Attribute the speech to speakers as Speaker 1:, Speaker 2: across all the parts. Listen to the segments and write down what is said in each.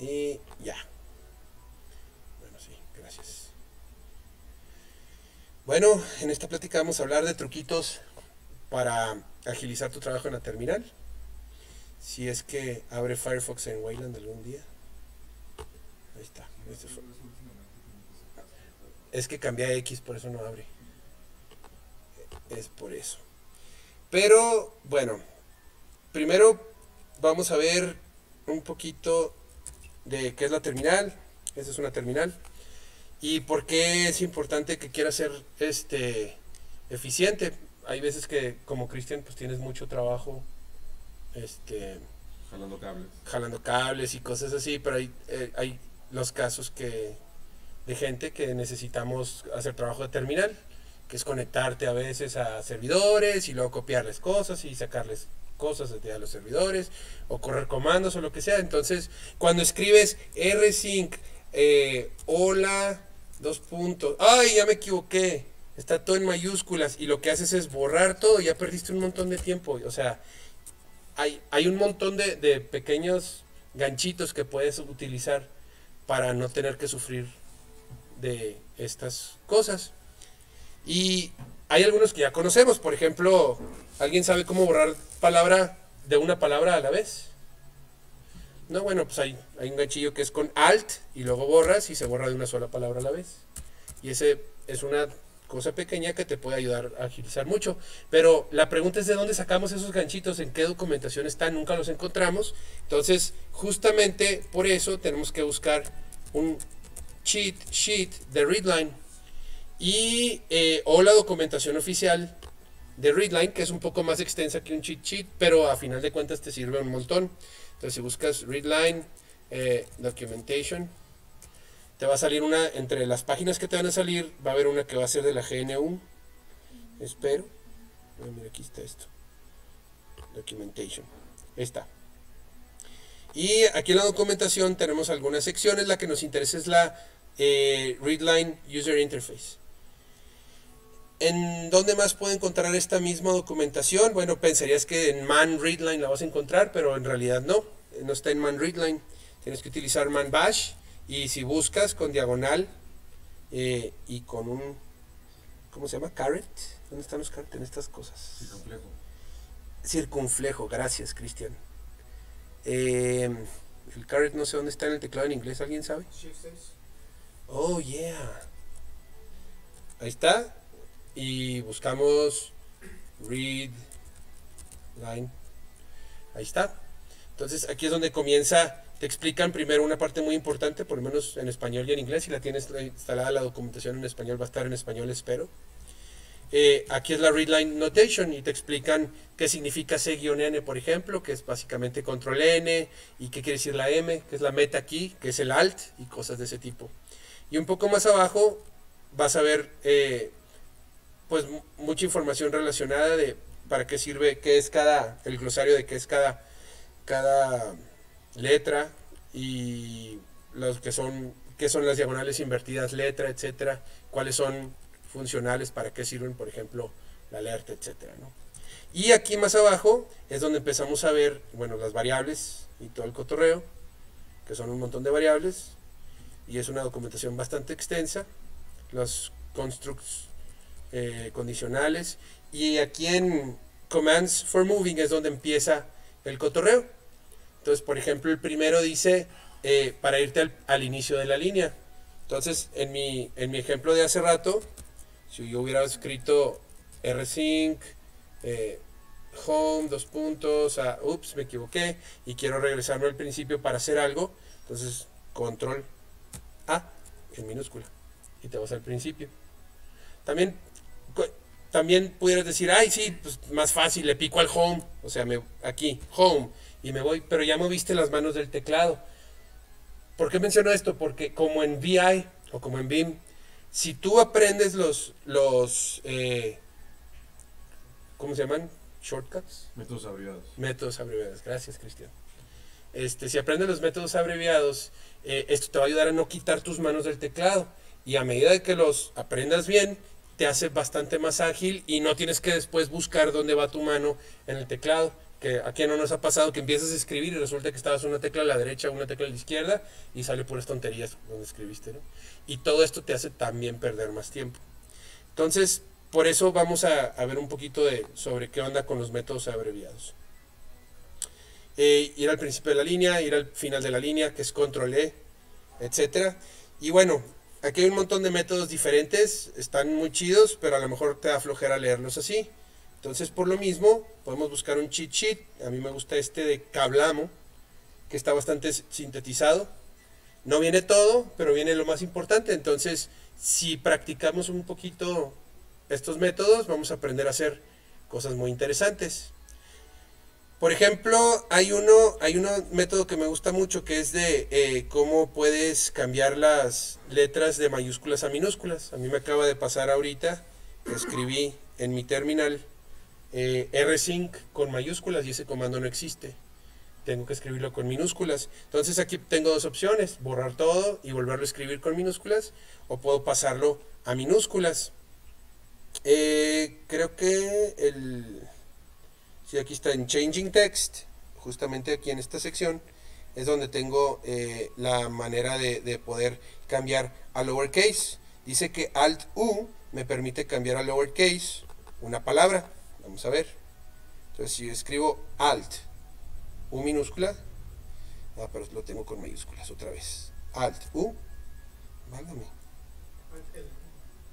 Speaker 1: Y ya. Bueno, sí, gracias. Bueno, en esta plática vamos a hablar de truquitos para agilizar tu trabajo en la terminal. Si es que abre Firefox en Wayland algún día. Ahí está. Este. Es que cambia X, por eso no abre. Es por eso. Pero bueno, primero vamos a ver un poquito de qué es la terminal. Esa es una terminal. Y por qué es importante que quiera ser este, eficiente. Hay veces que como Cristian pues tienes mucho trabajo este,
Speaker 2: jalando cables.
Speaker 1: Jalando cables y cosas así, pero hay, eh, hay los casos que de gente que necesitamos hacer trabajo de terminal, que es conectarte a veces a servidores y luego copiarles cosas y sacarles cosas a los servidores o correr comandos o lo que sea. Entonces, cuando escribes rsync, eh, hola, dos puntos, ay, ya me equivoqué, está todo en mayúsculas y lo que haces es borrar todo, ya perdiste un montón de tiempo. O sea, hay, hay un montón de, de pequeños ganchitos que puedes utilizar para no tener que sufrir de estas cosas. Y hay algunos que ya conocemos, por ejemplo, ¿alguien sabe cómo borrar palabra de una palabra a la vez? No, bueno, pues hay, un ganchillo que es con Alt y luego borras y se borra de una sola palabra a la vez. Y ese es una cosa pequeña que te puede ayudar a agilizar mucho. Pero la pregunta es de dónde sacamos esos ganchitos, en qué documentación están, nunca los encontramos. Entonces, justamente por eso tenemos que buscar un cheat sheet de Readline y eh, o la documentación oficial de Readline, que es un poco más extensa que un cheat sheet, pero a final de cuentas te sirve un montón. Entonces, si buscas Readline eh, Documentation, te va a salir una, entre las páginas que te van a salir, va a haber una que va a ser de la GNU, espero. Ah, mira, aquí está esto. Documentation. Está. Y aquí en la documentación tenemos algunas secciones. La que nos interesa es la eh, Readline User Interface. ¿En dónde más puedo encontrar esta misma documentación? Bueno, pensarías que en Man Readline la vas a encontrar, pero en realidad no. No está en Man Readline. Tienes que utilizar Man Bash y si buscas con diagonal eh, y con un, ¿cómo se llama? Caret. ¿Dónde están los caret en estas cosas?
Speaker 2: Circunflejo.
Speaker 1: Circunflejo, gracias, Cristian. Eh, el caret no sé dónde está en el teclado en inglés, ¿alguien sabe? Oh, yeah. Ahí está. Y buscamos read line. Ahí está. Entonces aquí es donde comienza te explican primero una parte muy importante, por lo menos en español y en inglés. Si la tienes instalada la documentación en español, va a estar en español, espero. Eh, aquí es la readline notation y te explican qué significa C-N, por ejemplo, que es básicamente control N, y qué quiere decir la M, que es la meta aquí, que es el alt, y cosas de ese tipo. Y un poco más abajo vas a ver eh, pues mucha información relacionada de para qué sirve, qué es cada, el glosario de qué es cada, cada letra y los que son qué son las diagonales invertidas letra, etcétera, cuáles son funcionales, para qué sirven, por ejemplo, la alerta, etcétera, Y aquí más abajo es donde empezamos a ver, bueno, las variables y todo el cotorreo, que son un montón de variables, y es una documentación bastante extensa, los constructs eh, condicionales, y aquí en Commands for Moving es donde empieza el cotorreo. Entonces, por ejemplo, el primero dice eh, para irte al, inicio de la línea. Entonces, en mi, en mi ejemplo de hace rato, si yo hubiera escrito rsync, eh, home, dos puntos, ah, ups, me equivoqué y quiero regresarme al principio para hacer algo, entonces control A en minúscula y te vas al principio. También, también pudieras decir, ay, sí, pues más fácil, le pico al home, o sea, me, aquí, home, y me voy, pero ya moviste las manos del teclado. ¿Por qué menciono esto? Porque como en VI o como en BIM, si tú aprendes los, los eh, ¿cómo se llaman? Shortcuts.
Speaker 2: Métodos abreviados.
Speaker 1: Métodos abreviados. Gracias, Cristian. Este, si aprendes los métodos abreviados, eh, esto te va a ayudar a no quitar tus manos del teclado. Y a medida que los aprendas bien, te hace bastante más ágil y no tienes que después buscar dónde va tu mano en el teclado Que a quién no nos ha pasado que empiezas a escribir y resulta que estabas una tecla a la derecha, una tecla a la izquierda y sale puras tonterías donde escribiste. Y todo esto te hace también perder más tiempo. Entonces, por eso vamos a, ver un poquito de, sobre qué onda con los métodos abreviados. Eh, ir al principio de la línea, ir al final de la línea, que es control E, etc. Y bueno, aquí hay un montón de métodos diferentes, están muy chidos, pero a lo mejor te da flojera leerlos así. Entonces, por lo mismo, podemos buscar un cheat sheet. A mí me gusta este de Cablamo, que está bastante sintetizado. No viene todo, pero viene lo más importante. Entonces, si practicamos un poquito estos métodos, vamos a aprender a hacer cosas muy interesantes. Por ejemplo, hay uno, hay un método que me gusta mucho que es de eh, cómo puedes cambiar las letras de mayúsculas a minúsculas. A mí me acaba de pasar ahorita escribí en mi terminal eh, rsync con mayúsculas y ese comando no existe. Tengo que escribirlo con minúsculas. Entonces aquí tengo dos opciones, borrar todo y volverlo a escribir con minúsculas o puedo pasarlo a minúsculas. Eh, creo que el... Si aquí está en Changing Text, justamente aquí en esta sección, es donde tengo eh, la manera de, de, poder cambiar a lowercase. Dice que Alt U me permite cambiar a lowercase una palabra. Vamos a ver. Entonces, si escribo alt, U minúscula, ah, pero lo tengo con mayúsculas otra vez. Alt, U, válgame.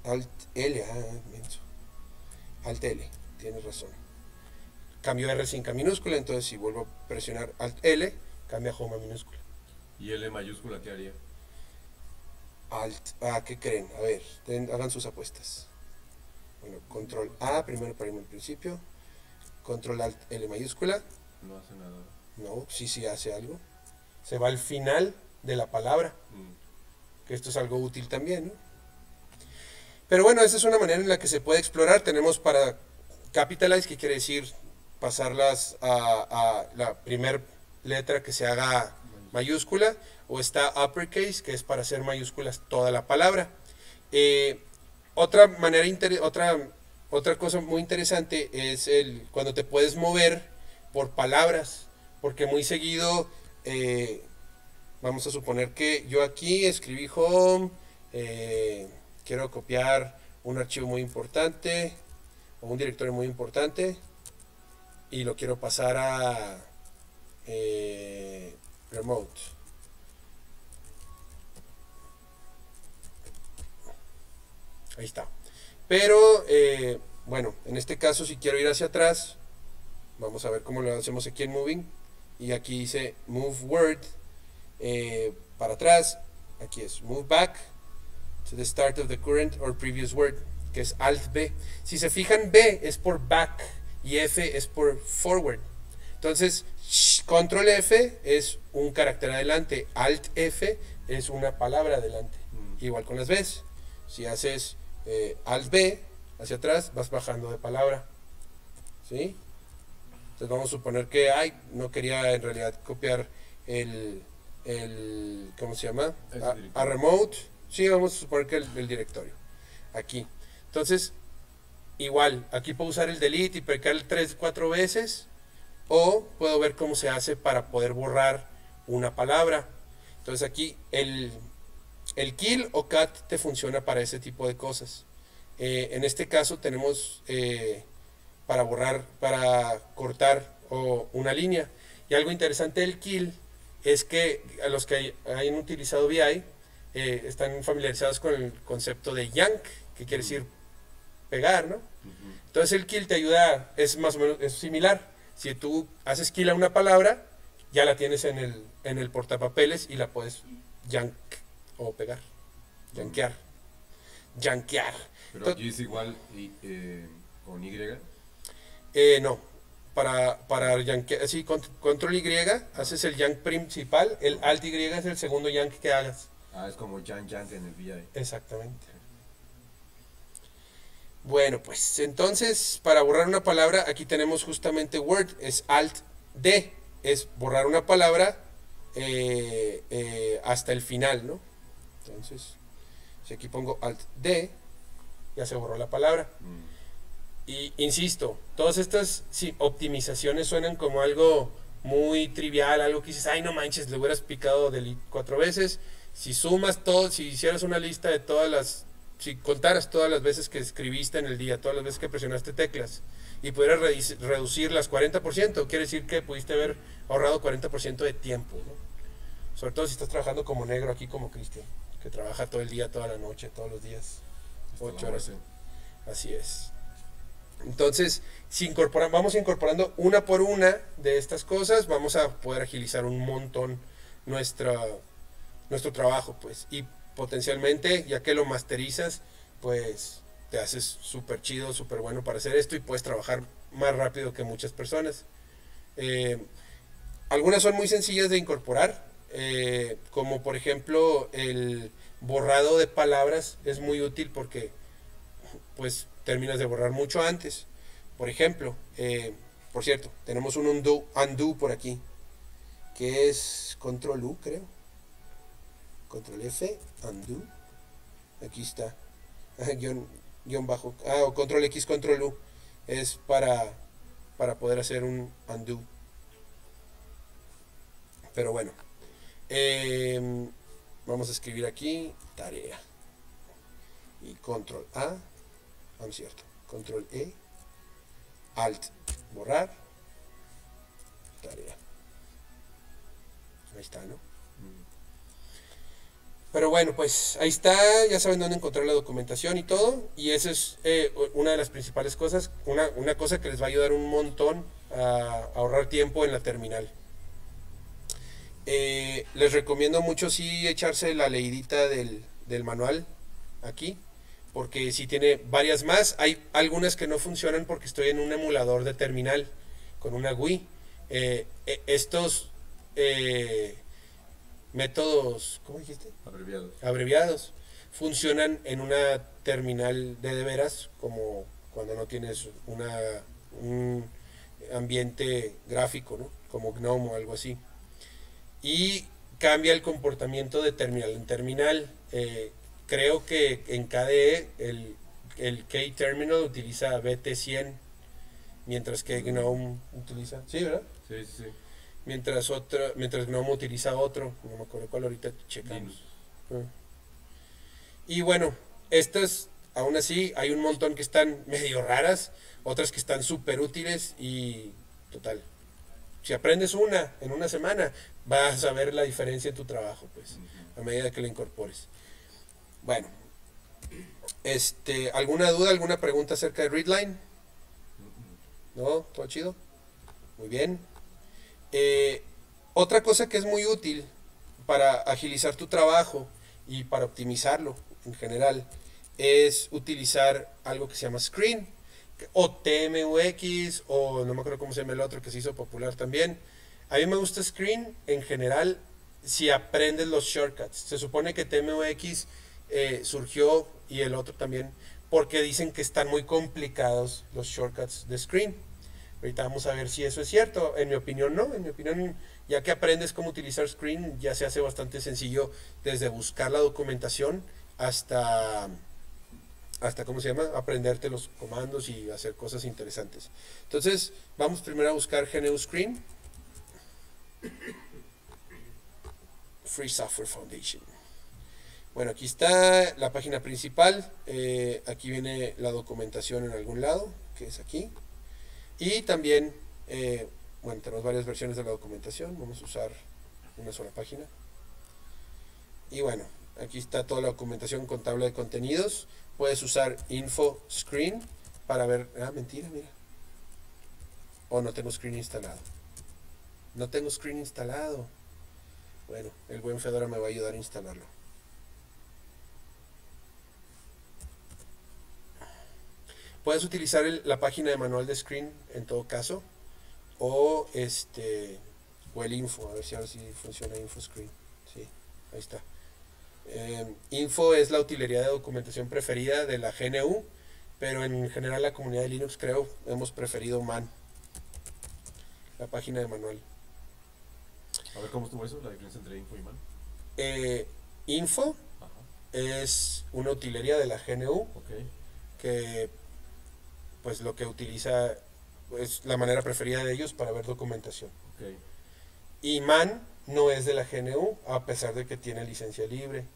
Speaker 1: Alt L, ah, Alt L, tienes razón. Cambio R sin minúscula, entonces si vuelvo a presionar Alt L, cambia a home minúscula.
Speaker 2: ¿Y L mayúscula qué haría?
Speaker 1: Alt, ah, ¿qué creen? A ver, hagan sus apuestas. Bueno, control A, primero para irme al principio. Control Alt L mayúscula.
Speaker 2: No hace nada.
Speaker 1: No, sí, sí hace algo. Se va al final de la palabra. Mm. Que esto es algo útil también, ¿no? Pero bueno, esa es una manera en la que se puede explorar. Tenemos para capitalize, que quiere decir pasarlas a, la primera letra que se haga mayúscula, o está uppercase, que es para hacer mayúsculas toda la palabra. Eh, otra manera, otra, otra cosa muy interesante es el cuando te puedes mover por palabras, porque muy seguido, eh, vamos a suponer que yo aquí escribí home, eh, quiero copiar un archivo muy importante o un directorio muy importante y lo quiero pasar a eh, remote. Ahí está. Pero, eh, bueno, en este caso si quiero ir hacia atrás, vamos a ver cómo lo hacemos aquí en Moving. Y aquí dice Move Word eh, para atrás. Aquí es Move Back to the start of the current or previous word, que es Alt B. Si se fijan, B es por back y F es por forward. Entonces, Control F es un carácter adelante, Alt F es una palabra adelante. Mm. Igual con las Bs. Si haces eh, Alt B, hacia atrás, vas bajando de palabra. ¿Sí? Entonces vamos a suponer que, ay, no quería en realidad copiar el, el ¿cómo se llama? A, remote. Sí, vamos a suponer que el, directorio. Aquí. Entonces, igual, aquí puedo usar el delete y pecar tres, cuatro veces. O puedo ver cómo se hace para poder borrar una palabra. Entonces aquí el, el kill o cat te funciona para ese tipo de cosas. Eh, en este caso tenemos eh, para borrar, para cortar o una línea. Y algo interesante del kill es que a los que hayan utilizado VI eh, están familiarizados con el concepto de yank, que quiere decir pegar, ¿no? Entonces el kill te ayuda, es más o menos es similar. Si tú haces kill a una palabra, ya la tienes en el, en el portapapeles y la puedes yank o pegar, yankear, yankear.
Speaker 2: Pero aquí es igual eh, con Y.
Speaker 1: Eh, no, para, para yankear, sí, control Y, haces el yank principal, el alt Y es el segundo yank que hagas.
Speaker 2: Ah, es como yank yank en el VI.
Speaker 1: Exactamente. Bueno, pues entonces para borrar una palabra, aquí tenemos justamente Word, es Alt D, es borrar una palabra eh, hasta el final, ¿no? Entonces, si aquí pongo Alt D, ya se borró la palabra. y insisto, todas estas sí, optimizaciones suenan como algo muy trivial, algo que dices, ay no manches, le hubieras picado delete cuatro veces. Si sumas todo, si hicieras una lista de todas las, si contaras todas las veces que escribiste en el día, todas las veces que presionaste teclas y pudieras reducir las 40%, quiere decir que pudiste haber ahorrado 40% de tiempo, ¿no? Sobre todo si estás trabajando como negro aquí como Cristian, que trabaja todo el día, toda la noche, todos los días, ocho horas. Así es. Entonces, si incorporan, vamos incorporando una por una de estas cosas, vamos a poder agilizar un montón nuestra, nuestro trabajo, pues. Y potencialmente, ya que lo masterizas, pues te haces súper chido, súper bueno para hacer esto y puedes trabajar más rápido que muchas personas. Eh, algunas son muy sencillas de incorporar, eh, como por ejemplo el borrado de palabras es muy útil porque pues terminas de borrar mucho antes. Por ejemplo, eh, por cierto, tenemos un undo, undo por aquí, que es control U, creo. Control F, undo. Aquí está. guion, bajo. Ah, o control X, control U. Es para, para poder hacer un undo. Pero bueno. Em, vamos a escribir aquí tarea. Y control A. Ah, no cierto. Control E. Alt. Borrar. Tarea. Ahí está, ¿no? Pero bueno, pues ahí está, ya saben dónde encontrar la documentación y todo. Y esa es eh, una de las principales cosas, una, una, cosa que les va a ayudar un montón a, ahorrar tiempo en la terminal. Eh, les recomiendo mucho sí echarse la leidita del, del manual aquí porque si tiene varias más. Hay algunas que no funcionan porque estoy en un emulador de terminal con una Wii. Eh, eh, estos eh, métodos, ¿cómo dijiste?
Speaker 2: Abreviados.
Speaker 1: Abreviados. Funcionan en una terminal de de veras, como cuando no tienes una, un ambiente gráfico, ¿no? como GNOME o algo así. Y cambia el comportamiento de terminal en terminal creo que en KDE el, el K-Terminal utiliza BT100, mientras que GNOME utiliza... Sí, ¿verdad?
Speaker 2: Sí, sí, sí.
Speaker 1: Mientras, otra, mientras GNOME utiliza otro, no me acuerdo cuál ahorita checamos. Ah. Y bueno, estas, aún así, hay un montón que están medio raras, otras que están súper útiles y total. Si aprendes una en una semana, vas a ver la diferencia en tu trabajo, pues, a medida que la incorpores. Bueno, este, ¿alguna duda, alguna pregunta acerca de Readline? ¿No? ¿Todo chido? Muy bien. Eh, otra cosa que es muy útil para agilizar tu trabajo y para optimizarlo en general es utilizar algo que se llama Screen o TMUX o no me acuerdo cómo se llama el otro que se hizo popular también. A mí me gusta Screen en general si aprendes los shortcuts. Se supone que TMUX eh, surgió y el otro también porque dicen que están muy complicados los shortcuts de screen. Ahorita vamos a ver si eso es cierto. En mi opinión, no. En mi opinión, ya que aprendes cómo utilizar screen, ya se hace bastante sencillo desde buscar la documentación hasta, hasta ¿cómo se llama? Aprenderte los comandos y hacer cosas interesantes. Entonces, vamos primero a buscar GNU Screen. Free Software Foundation. Bueno, aquí está la página principal. Eh, aquí viene la documentación en algún lado, que es aquí. Y también, eh, bueno, tenemos varias versiones de la documentación. Vamos a usar una sola página. Y bueno, aquí está toda la documentación con tabla de contenidos. Puedes usar info screen para ver. Ah, mentira, mira. O oh, no tengo screen instalado. No tengo screen instalado. Bueno, el buen Fedora me va a ayudar a instalarlo. Puedes utilizar la página de manual de screen en todo caso. O este o el info, a ver si ahora sí funciona info screen. Sí, ahí está. Em, info es la utilería de documentación preferida de la GNU, pero en general la comunidad de Linux creo hemos preferido man. La página de manual.
Speaker 2: A ver cómo estuvo eso, la diferencia entre info y man.
Speaker 1: Eh, info es una utilería de la GNU
Speaker 2: okay.
Speaker 1: que pues lo que utiliza es la manera preferida de ellos para ver documentación. Y MAN no es de la GNU, a pesar de que tiene licencia libre.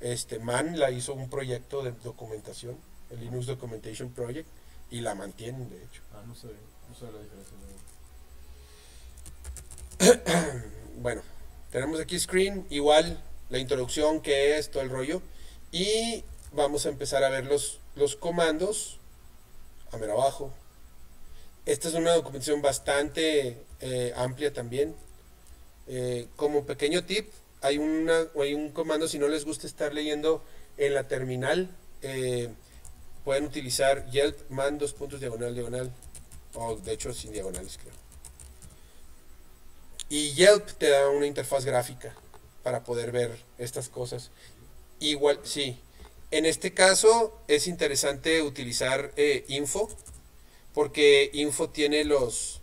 Speaker 1: Este, MAN la hizo un proyecto de documentación, el Linux Documentation Project, y la mantienen, de hecho.
Speaker 2: Ah, no sé, no sé la diferencia. no.
Speaker 1: Bueno, tenemos aquí screen, igual la introducción, qué es, todo el rollo. Y vamos a empezar a ver los, los comandos a ver abajo. Esta es una documentación bastante eh, amplia también. Eh, como pequeño tip, hay, una, hay un comando, si no les gusta estar leyendo en la terminal, eh, pueden utilizar Yelp man dos puntos diagonal diagonal, o de hecho sin diagonales creo. Y Yelp te da una interfaz gráfica para poder ver estas cosas. Igual, sí. En este caso es interesante utilizar eh, info, porque info tiene los,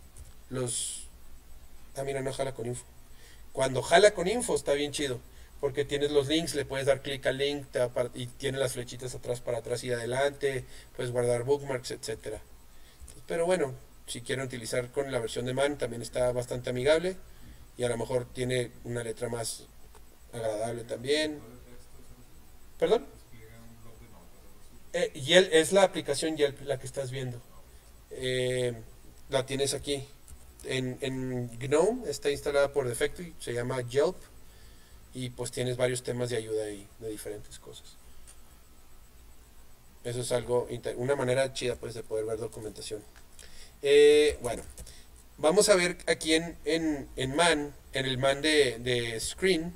Speaker 1: los... Ah, mira, no jala con info. Cuando jala con info está bien chido, porque tienes los links, le puedes dar clic al link y tiene las flechitas atrás para atrás y adelante, puedes guardar bookmarks, etcétera. Pero bueno, si quieren utilizar con la versión de man también está bastante amigable y a lo mejor tiene una letra más agradable también. ¿Perdón? Eh, Yelp, es la aplicación Yelp la que estás viendo. Eh, la tienes aquí. En, en GNOME está instalada por defecto y se llama Yelp. Y pues tienes varios temas de ayuda ahí, de diferentes cosas. Eso es algo, una manera chida pues de poder ver documentación. Eh, bueno, vamos a ver aquí en, en, en man, en el man de, de screen,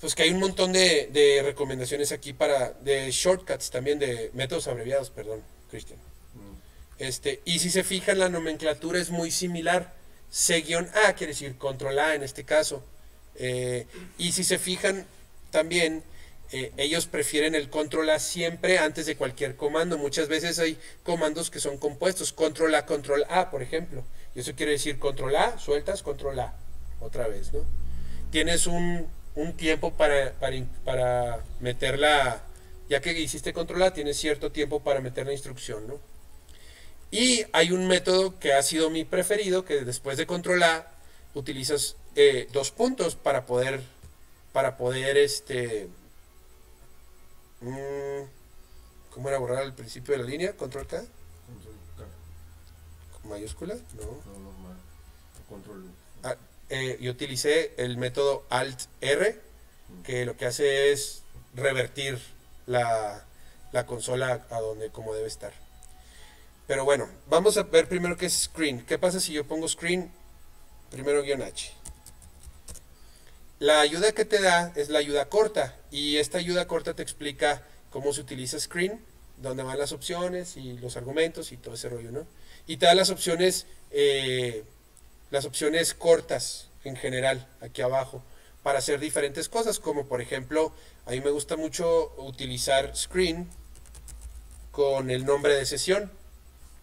Speaker 1: pues que hay un montón de, de recomendaciones aquí para, de shortcuts también, de métodos abreviados, perdón, Cristian.
Speaker 2: Mm.
Speaker 1: Este, y si se fijan, la nomenclatura es muy similar. C-A quiere decir control A en este caso. Eh, y si se fijan, también eh, ellos prefieren el control A siempre antes de cualquier comando. Muchas veces hay comandos que son compuestos. Control A, control A, por ejemplo. Y eso quiere decir control A, sueltas, control A. Otra vez, ¿no? Tienes un, un tiempo para, para, para meter la... Ya que hiciste control A, tienes cierto tiempo para meter la instrucción, ¿no? Y hay un método que ha sido mi preferido, que después de control A utilizas eh, dos puntos para poder, para poder, este, mm, ¿cómo era borrar al principio de la línea? Control K,
Speaker 2: Control K,
Speaker 1: mayúscula, no.
Speaker 2: no normal. Control.
Speaker 1: Ah, eh, yo utilicé el método Alt R, que lo que hace es revertir la, la consola a donde como debe estar. Pero bueno, vamos a ver primero qué es screen. ¿Qué pasa si yo pongo screen primero guion H? La ayuda que te da es la ayuda corta y esta ayuda corta te explica cómo se utiliza screen, dónde van las opciones y los argumentos y todo ese rollo, ¿no? Y te da las opciones, eh, las opciones cortas en general aquí abajo para hacer diferentes cosas, como por ejemplo, a mí me gusta mucho utilizar screen con el nombre de sesión,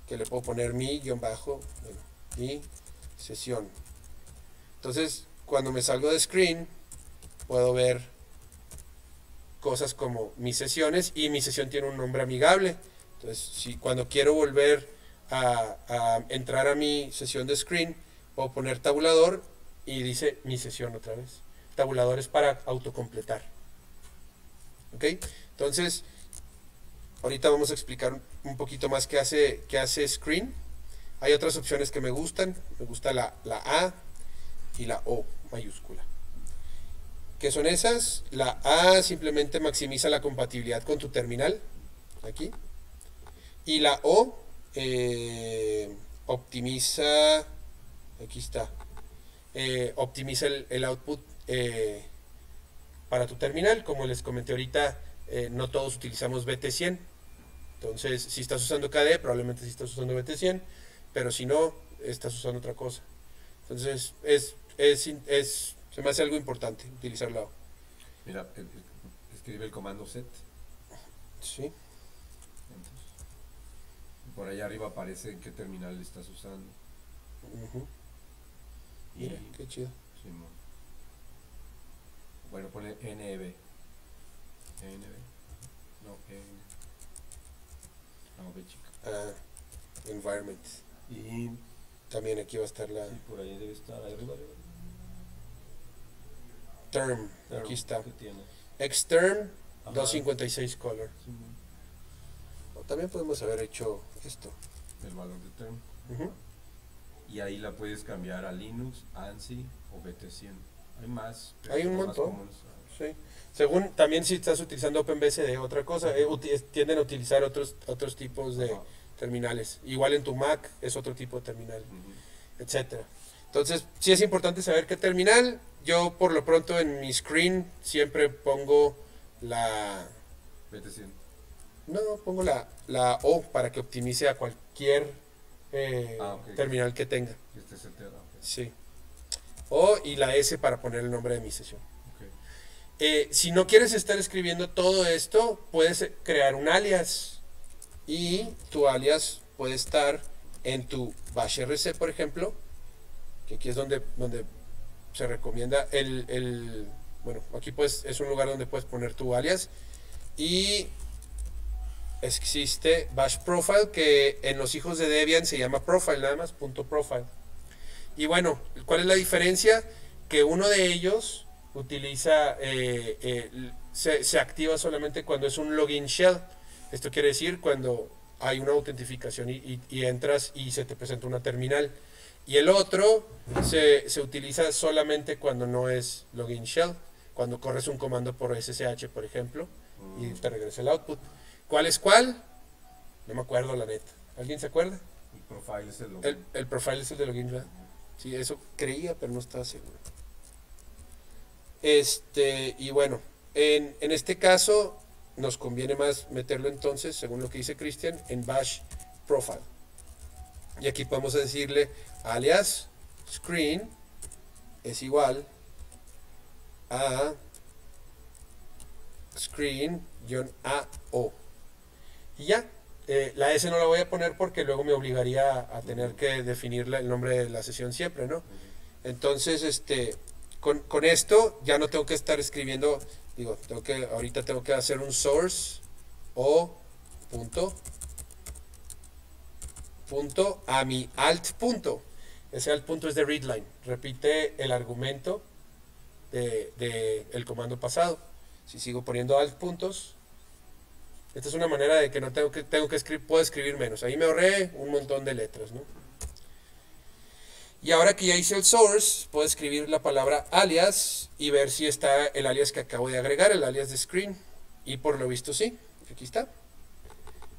Speaker 1: que le puedo poner mi guion bajo, bueno, mi sesión. Entonces, cuando me salgo de screen, puedo ver cosas como mis sesiones y mi sesión tiene un nombre amigable. Entonces, si cuando quiero volver a, a entrar a mi sesión de screen, puedo poner tabulador y dice mi sesión otra vez. Tabulador es para autocompletar. ¿Ok? Entonces, ahorita vamos a explicar un poquito más qué hace, qué hace screen. Hay otras opciones que me gustan. Me gusta la, la A y la O mayúscula. ¿Qué son esas? La A simplemente maximiza la compatibilidad con tu terminal. Aquí. Y la O eh, optimiza. Aquí está. eh, optimiza el, el output eh, para tu terminal. Como les comenté ahorita, eh, no todos utilizamos BT100. Entonces, si estás usando KDE, probablemente si estás usando BT100, pero si no, estás usando otra cosa. Entonces, es, es, es, se me hace algo importante utilizar la O.
Speaker 2: Mira, escribe el comando set.
Speaker 1: Sí.
Speaker 2: Entonces, por allá arriba aparece en qué terminal estás usando. Y,
Speaker 1: Mira, qué chido.
Speaker 2: Bueno, ponle NB. NB. No, N. No, B chica.
Speaker 1: Ah, environment.
Speaker 2: Y
Speaker 1: También aquí va a estar la
Speaker 2: sí, por ahí debe estar, ahí arriba,
Speaker 1: term.
Speaker 2: Term,
Speaker 1: Aquí está.
Speaker 2: ¿qué tiene?
Speaker 1: Xterm
Speaker 2: Ajá.
Speaker 1: 256 color.
Speaker 2: Sí,
Speaker 1: O también podemos haber hecho esto.
Speaker 2: El valor de term.
Speaker 1: Ujú.
Speaker 2: Y ahí la puedes cambiar a Linux, ANSI o BT100. Hay más.
Speaker 1: Hay un montón. Sí. Según también si estás utilizando OpenBSD, otra cosa, eh, tienden a utilizar otros otros tipos de
Speaker 2: Ajá.
Speaker 1: terminales. Igual en tu Mac es otro tipo de terminal, etcétera. Entonces, sí es importante saber qué terminal. Yo por lo pronto en mi screen siempre pongo la
Speaker 2: BT100.
Speaker 1: no, pongo la, la O para que optimice a cualquier eh,
Speaker 2: Ah, ok.
Speaker 1: terminal que tenga.
Speaker 2: Este es el Terra. ok.
Speaker 1: Sí. O y la S para poner el nombre de mi sesión.
Speaker 2: Ok.
Speaker 1: Eh, si no quieres estar escribiendo todo esto, puedes eh, crear un alias. Y tu alias puede estar en tu bash RC, por ejemplo, que aquí es donde, donde se recomienda el, el- bueno, aquí pues es un lugar donde puedes poner tu alias. Y existe bash profile que en los hijos de Debian se llama profile nada más, punto profile. Y bueno, ¿cuál es la diferencia? Que uno de ellos utiliza, eh, eh, se, activa solamente cuando es un login shell. Esto quiere decir cuando hay una autentificación y, y- entras y se te presenta una terminal. Y el otro se, se utiliza solamente cuando no es login shell, cuando corres un comando por SSH, por ejemplo, y te regresa el output. ¿Cuál es cuál? No me acuerdo, la neta. ¿Alguien se acuerda?
Speaker 2: El profile es el login.
Speaker 1: el profile es el de login, ¿verdad? Sí, eso creía, pero no estaba seguro. Este, y bueno, en, en este caso nos conviene más meterlo entonces, según lo que dice Cristian, en bash profile. Y aquí podemos decirle alias screen es igual a screen-ao. Y ya, eh, la S no la voy a poner porque luego me obligaría a, tener que definir el nombre de la sesión siempre, ¿no? Entonces, este, con, con esto ya no tengo que estar escribiendo, digo, tengo que, ahorita tengo que hacer un source o punto, punto a mi alt punto. Ese alt punto es de readline, repite el argumento de, de el comando pasado. Si sigo poniendo alt puntos, esta es una manera de que no tengo que, tengo que escribir, puedo escribir menos. Ahí me ahorré un montón de letras, ¿no? Y ahora que ya hice el source, puedo escribir la palabra alias y ver si está el alias que acabo de agregar, el alias de screen. Y por lo visto sí, aquí está.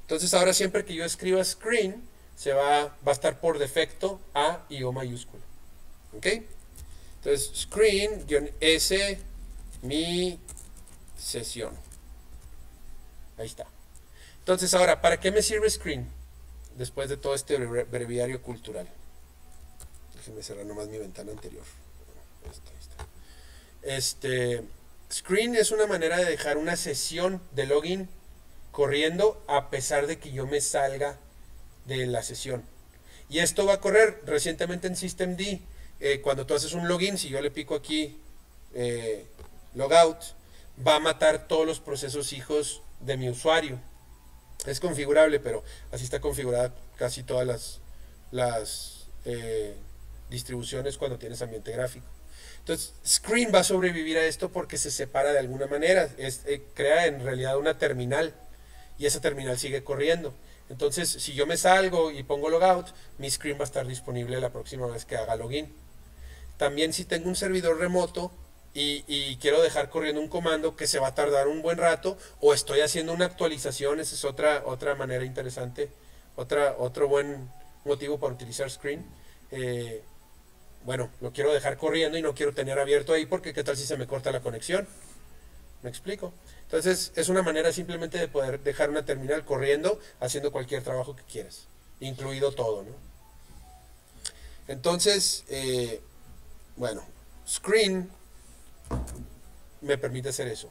Speaker 1: Entonces ahora siempre que yo escriba screen, se va, va a estar por defecto A y O mayúscula. ¿Ok? Entonces screen-s mi sesión. Ahí está. Entonces ahora, ¿para qué me sirve screen? Después de todo este bre- breviario cultural. Déjenme cerrar nomás mi ventana anterior. Este, screen es una manera de dejar una sesión de login corriendo a pesar de que yo me salga de la sesión. Y esto va a correr recientemente en systemd. eh, cuando tú haces un login, si yo le pico aquí eh, logout, va a matar todos los procesos hijos de mi usuario. Es configurable, pero así está configurada casi todas las, eh, distribuciones cuando tienes ambiente gráfico. Entonces, Screen va a sobrevivir a esto porque se separa de alguna manera. Es, eh, crea en realidad una terminal y esa terminal sigue corriendo. Entonces, si yo me salgo y pongo logout, mi screen va a estar disponible la próxima vez que haga login. También si tengo un servidor remoto y, quiero dejar corriendo un comando que se va a tardar un buen rato o estoy haciendo una actualización, esa es otra, otra manera interesante, otra, otro buen motivo para utilizar screen. Eh, bueno, lo quiero dejar corriendo y no quiero tener abierto ahí porque qué tal si se me corta la conexión. ¿Me explico? Entonces es una manera simplemente de poder dejar una terminal corriendo haciendo cualquier trabajo que quieras, incluido todo. Entonces, eh, bueno, Screen me permite hacer eso.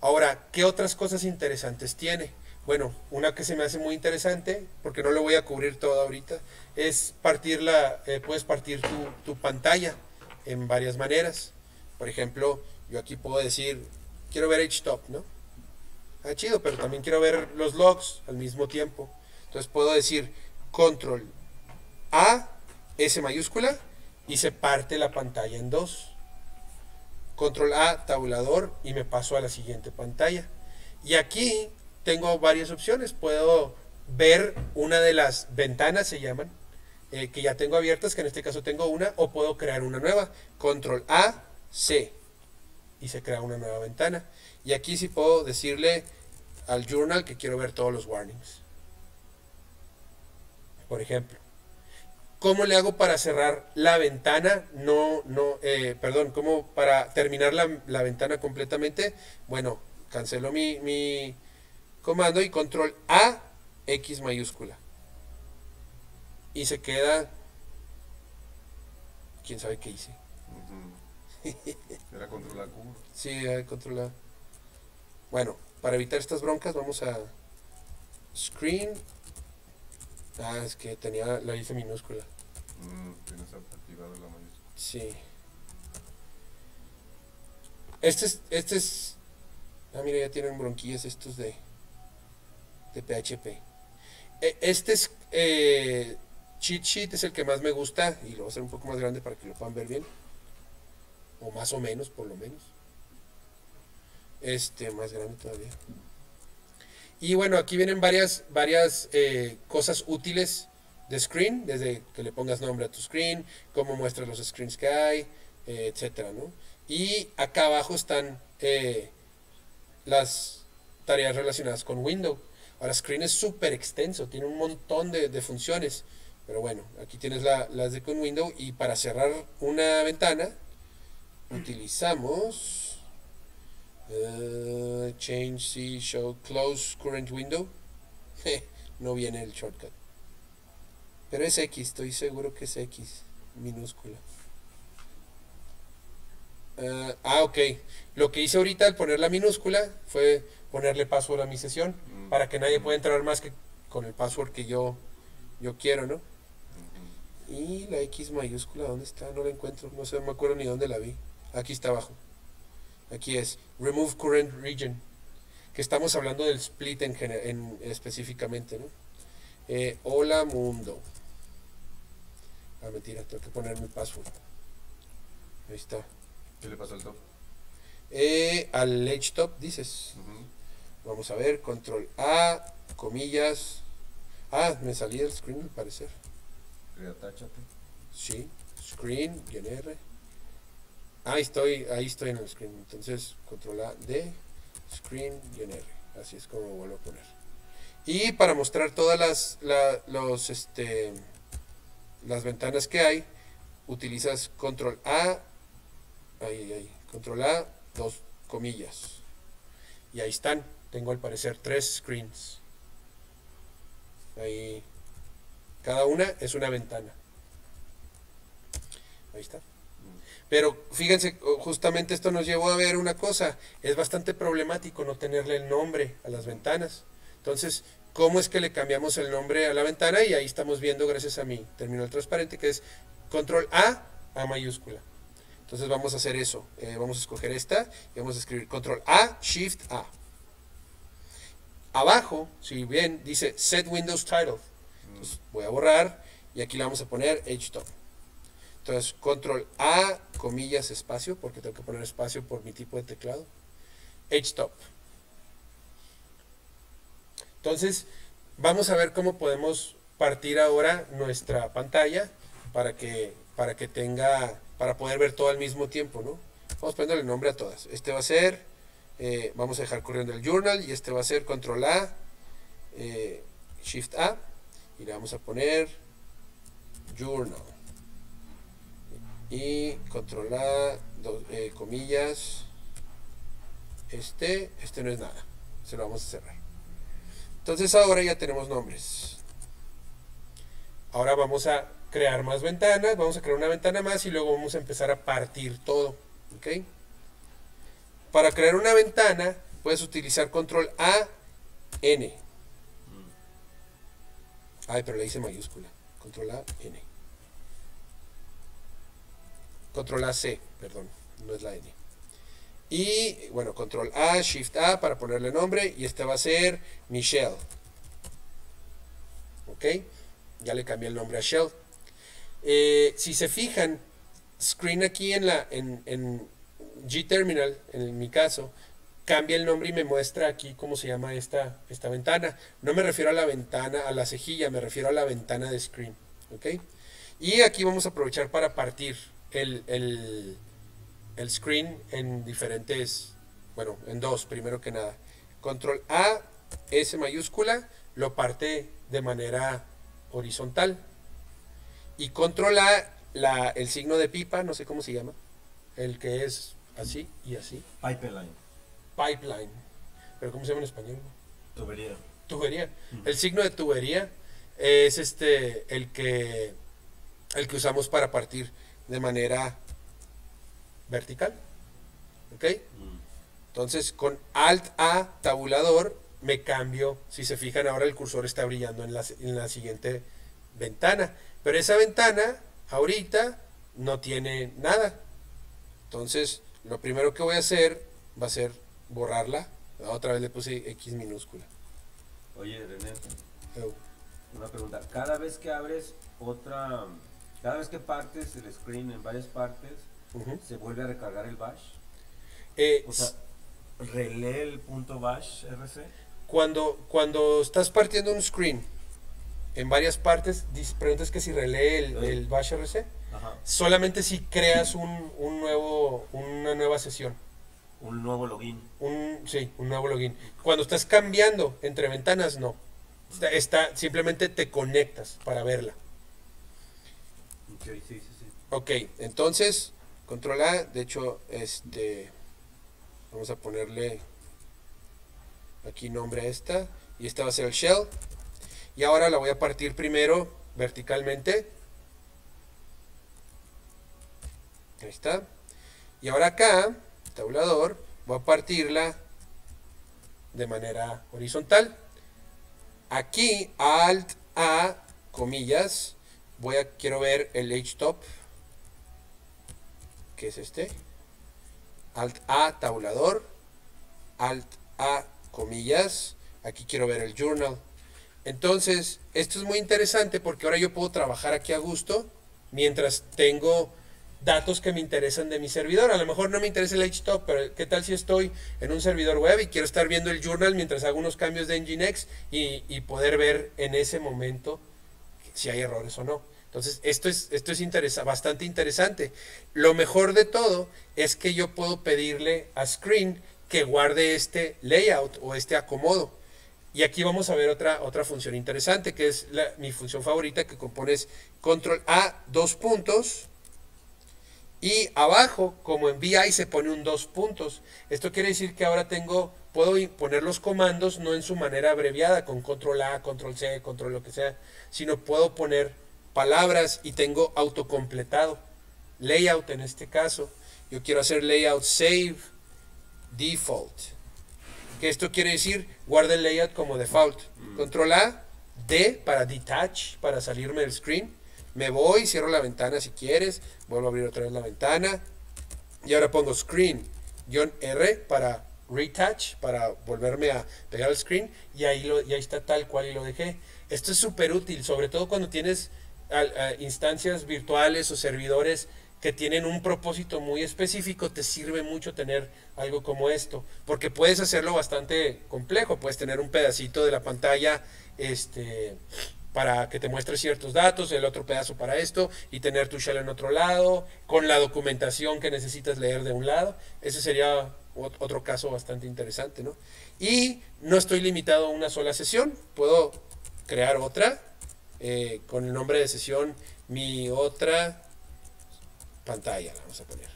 Speaker 1: Ahora, ¿qué otras cosas interesantes tiene? Bueno, una que se me hace muy interesante, porque no lo voy a cubrir todo ahorita, es partir la, eh, puedes partir tu, pantalla en varias maneras. Por ejemplo, yo aquí puedo decir, quiero ver HTOP, ¿no? Ah, chido, pero también quiero ver los logs al mismo tiempo. Entonces puedo decir control A, S mayúscula, y se parte la pantalla en dos. Control A, tabulador, y me paso a la siguiente pantalla. Y aquí tengo varias opciones. Puedo ver una de las ventanas, se llaman, eh, que ya tengo abiertas, que en este caso tengo una, o puedo crear una nueva. Control A, C, y se crea una nueva ventana. Y aquí sí puedo decirle al journal que quiero ver todos los warnings. Por ejemplo. ¿Cómo le hago para cerrar la ventana? No, no, eh, perdón, ¿cómo para terminar la, la, ventana completamente? Bueno, cancelo mi, mi comando y control A, X mayúscula. Y se queda, quién sabe qué hice.
Speaker 2: Era controlar Q.
Speaker 1: Sí, era controlar. Bueno, para evitar estas broncas vamos a screen. Ah, es que tenía la hice minúscula.
Speaker 2: Mm, tienes activado la mayúscula.
Speaker 1: Sí. Este es, este es. Ah, mira, ya tienen bronquillas estos de. de PHP. E, este es. Eh, cheat sheet es el que más me gusta y lo voy a hacer un poco más grande para que lo puedan ver bien. O más o menos, por lo menos. Este, más grande todavía. Y bueno, aquí vienen varias, varias eh, cosas útiles de screen, desde que le pongas nombre a tu screen, cómo muestras los screens que hay, eh, etcétera, ¿no? Y acá abajo están eh, las tareas relacionadas con Windows. Ahora, Screen es súper extenso, tiene un montón de, de, funciones. Pero bueno, aquí tienes la, las de con Windows y para cerrar una ventana utilizamos uh, change C show close current window. no viene el shortcut. Pero es X, estoy seguro que es X, minúscula. Uh, ah, ok. Lo que hice ahorita al poner la minúscula fue ponerle password a mi sesión mm. para que nadie pueda entrar más que con el password que yo, yo quiero, ¿no? Y la X mayúscula, ¿dónde está? No la encuentro, no sé, no me acuerdo ni dónde la vi. Aquí está abajo. Aquí es Remove Current Region. Que estamos hablando del split en, en específicamente, ¿no? Eh, hola mundo. Ah, mentira, tengo que poner mi password. Ahí está.
Speaker 2: ¿Qué le pasó al top?
Speaker 1: Eh, al edge top, dices. Vamos a ver, control A, comillas. Ah, me salí del screen al parecer.
Speaker 2: Reatáchate.
Speaker 1: Sí, screen, bien R. Ahí estoy, ahí estoy en el screen. Entonces, control A, D, screen, bien R. Así es como vuelvo a poner. Y para mostrar todas las, la, los, este, las ventanas que hay, utilizas control A, ahí, ahí, control A, dos comillas. Y ahí están. Tengo al parecer tres screens. Ahí. Cada una es una ventana. Ahí está. Pero fíjense, justamente esto nos llevó a ver una cosa. Es bastante problemático no tenerle el nombre a las ventanas. Entonces, ¿cómo es que le cambiamos el nombre a la ventana? Y ahí estamos viendo, gracias a mi terminal transparente, que es control A, A mayúscula. Entonces vamos a hacer eso. Eh, vamos a escoger esta y vamos a escribir control A, shift A. Abajo, si bien, dice set Windows title. Entonces voy a borrar y aquí le vamos a poner htop. Entonces, control A, comillas, espacio, porque tengo que poner espacio por mi tipo de teclado. htop. Entonces, vamos a ver cómo podemos partir ahora nuestra pantalla para que, para que tenga, para poder ver todo al mismo tiempo, ¿no? Vamos poniendo el nombre a todas. Este va a ser, eh, vamos a dejar corriendo el journal y este va a ser control A, eh, shift A y le vamos a poner journal y control A, eh, comillas, este, este no es nada, se lo vamos a cerrar. Entonces ahora ya tenemos nombres. Ahora vamos a crear más ventanas, vamos a crear una ventana más y luego vamos a empezar a partir todo. ¿ok? Para crear una ventana puedes utilizar control A, N. Ay, pero le hice mayúscula. Control A, N. Control A, C, perdón, no es la N. Y bueno, control A, shift A para ponerle nombre y este va a ser Michelle. ¿ok? Ya le cambié el nombre a shell. Eh, si se fijan, screen aquí en la en, en G-Terminal, en mi caso, cambia el nombre y me muestra aquí cómo se llama esta, esta ventana. No me refiero a la ventana, a la cejilla, me refiero a la ventana de screen. ¿ok? Y aquí vamos a aprovechar para partir el, el, el screen en diferentes, bueno, en dos, primero que nada. Control A, S mayúscula, lo parte de manera horizontal. Y control A, la, el signo de pipa, no sé cómo se llama, el que es así y así.
Speaker 2: Pipeline.
Speaker 1: Pipeline. ¿Pero cómo se llama en español?
Speaker 2: Tubería.
Speaker 1: Tubería. El signo de tubería es este el que el que usamos para partir de manera vertical. ¿Ok? Entonces con Alt A tabulador me cambio. Si se fijan ahora el cursor está brillando en la, en la siguiente ventana. Pero esa ventana ahorita no tiene nada. Entonces lo primero que voy a hacer va a ser borrarla. Otra vez le puse X minúscula.
Speaker 2: Oye, René. Una pregunta. Cada vez que abres otra, cada vez que partes el screen en varias partes, ¿se vuelve a recargar el bash?
Speaker 1: Eh,
Speaker 2: o sea, relee el punto bash RC.
Speaker 1: Cuando, cuando estás partiendo un screen en varias partes, preguntas que si relee el, el bash RC. Solamente si creas un, un, nuevo, una nueva sesión.
Speaker 2: Un nuevo login.
Speaker 1: Un, sí, un nuevo login. Cuando estás cambiando entre ventanas, no. Está, simplemente te conectas para verla. Ok, entonces, controla, de hecho, este, vamos a ponerle aquí nombre a esta, y esta va a ser el shell, y ahora la voy a partir primero verticalmente, ahí está, y ahora acá, tabulador, voy a partirla de manera horizontal, Aquí, Alt A, comillas, voy a, quiero ver el H-top, que es este. Alt A, tabulador. Alt A, comillas. Aquí quiero ver el journal. Entonces, esto es muy interesante porque ahora yo puedo trabajar aquí a gusto mientras tengo datos que me interesan de mi servidor. A lo mejor no me interesa el HTOP, pero ¿qué tal si estoy en un servidor web y quiero estar viendo el journal mientras hago unos cambios de Nginx y poder ver en ese momento si hay errores o no? Entonces, esto es, esto es bastante interesante. Lo mejor de todo es que yo puedo pedirle a Screen que guarde este layout o este acomodo. Y aquí vamos a ver otra, otra función interesante, que es mi función favorita, que compones control A, dos puntos, y abajo, como en VI, se pone un dos puntos. Esto quiere decir que ahora tengo, puedo poner los comandos no en su manera abreviada, con control A, control C, control lo que sea, sino puedo poner palabras y tengo autocompletado. Layout en este caso. Yo quiero hacer layout save default. Que esto quiere decir guarda el layout como default. Control A, D para detach, para salirme del screen. Me voy, cierro la ventana si quieres, vuelvo a abrir otra vez la ventana. Y ahora pongo screen-R para retouch, para volverme a pegar el screen. Y ahí, lo, ahí está tal cual y lo dejé. Esto es súper útil, sobre todo cuando tienes instancias virtuales o servidores que tienen un propósito muy específico, te sirve mucho tener algo como esto, porque puedes hacerlo bastante complejo, puedes tener un pedacito de la pantalla este, para que te muestre ciertos datos, el otro pedazo para esto y tener tu shell en otro lado, con la documentación que necesitas leer de un lado. Ese sería otro caso bastante interesante, ¿no? Y no estoy limitado a una sola sesión, puedo crear otra eh, con el nombre de sesión mi otra pantalla, la vamos a poner.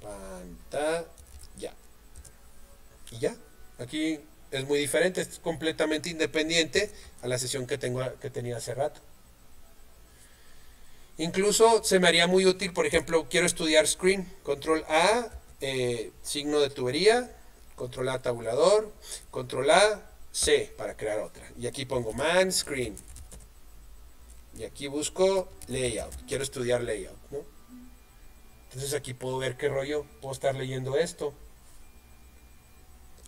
Speaker 1: Pantalla. Y ya, aquí es muy diferente, es completamente independiente a la sesión que, tengo, que tenía hace rato. Incluso se me haría muy útil, por ejemplo, quiero estudiar screen, control A, eh, signo de tubería, control A tabulador, control A, C para crear otra. Y aquí pongo man screen. Y aquí busco layout, quiero estudiar layout. Entonces aquí puedo ver qué rollo, puedo estar leyendo esto.